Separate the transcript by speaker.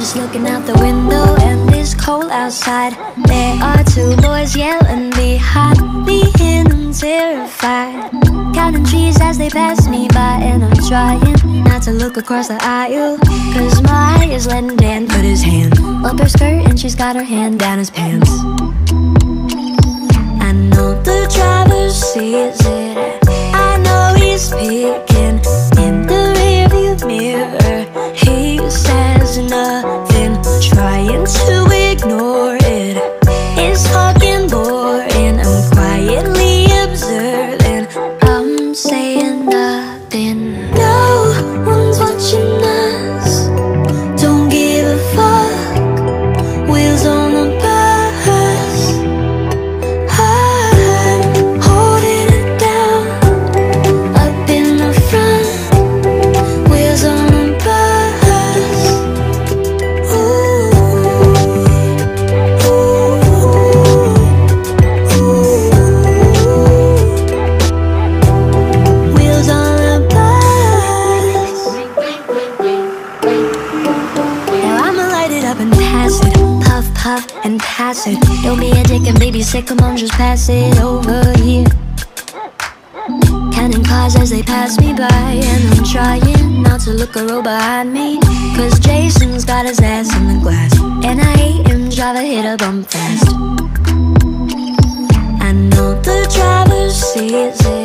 Speaker 1: just looking out the window and it's cold outside. There are two boys yelling behind me and I'm terrified. Counting trees as they pass me by and I'm trying not to look across the aisle. Cause Mary is letting Dan put his hand up her skirt and she's got her hand down his pants. I know the driver sees pass it. Puff, puff, and pass it. Don't be a dick and baby sick, come on, just pass it over here. Counting cars as they pass me by, and I'm trying not to look a row behind me. Cause Jason's got his ass in the glass, and I hate him, driver hit a bump fast. I know the driver sees it.